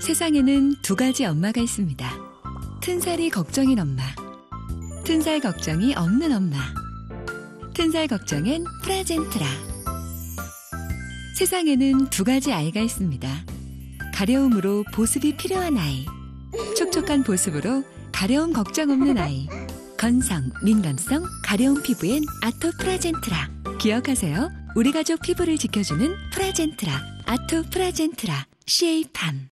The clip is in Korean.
세상에는 두 가지 엄마가 있습니다. 튼살이 걱정인 엄마. 튼살 걱정이 없는 엄마. 튼살 걱정엔 프라젠트라. 세상에는 두 가지 아이가 있습니다. 가려움으로 보습이 필요한 아이. 촉촉한 보습으로 가려움 걱정 없는 아이. 건성, 민감성, 가려움 피부엔 아토 프라젠트라. 기억하세요. 우리 가족 피부를 지켜주는 프라젠트라. 아토 프라젠트라. CA팜.